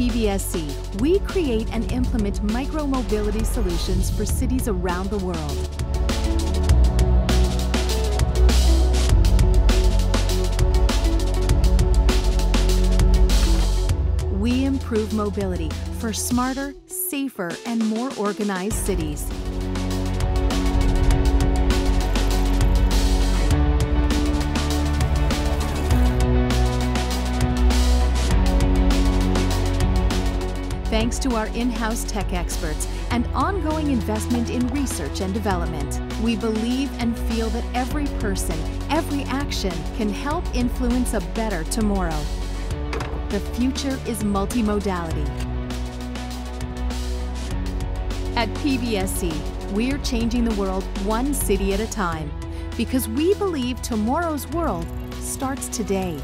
PBSC, we create and implement micro-mobility solutions for cities around the world. We improve mobility for smarter, safer, and more organized cities. Thanks to our in-house tech experts and ongoing investment in research and development, we believe and feel that every person, every action can help influence a better tomorrow. The future is multimodality. At PBSC, we're changing the world one city at a time because we believe tomorrow's world starts today.